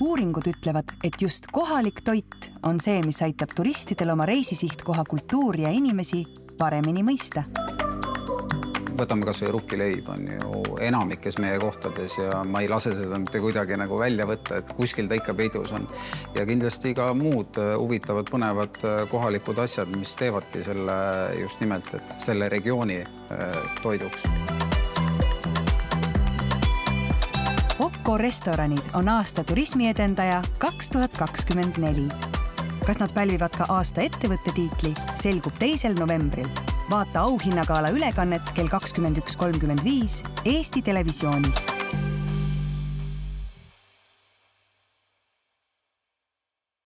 uuringud ütlevad, et just kohalik toit on see, mis aitab turistidel oma reisisihtkoha kultuuri ja inimesi paremini mõista võtame kasvõi rukkileib on ju enamikes meie kohtades ja ma ei lase seda mitte kuidagi nagu välja võtta, et kuskil ta ikka peidus on. ja kindlasti ka muud äh, huvitavad, põnevad äh, kohalikud asjad, mis teevadki selle just nimelt, et selle regiooni äh, toiduks. Okko restoranid on aasta turismiedendaja kaks tuhat kakskümmend neli. kas nad pälvivad ka aasta ettevõtte tiitli, selgub teisel novembril vaata auhinnagala ülekannet kell kakskümmend üks kolmkümmend viis Eesti Televisioonis